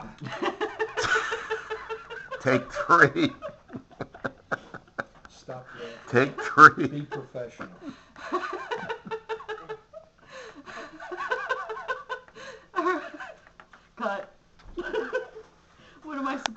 Take three. Stop there. Take three. Be professional. Cut. what am I supposed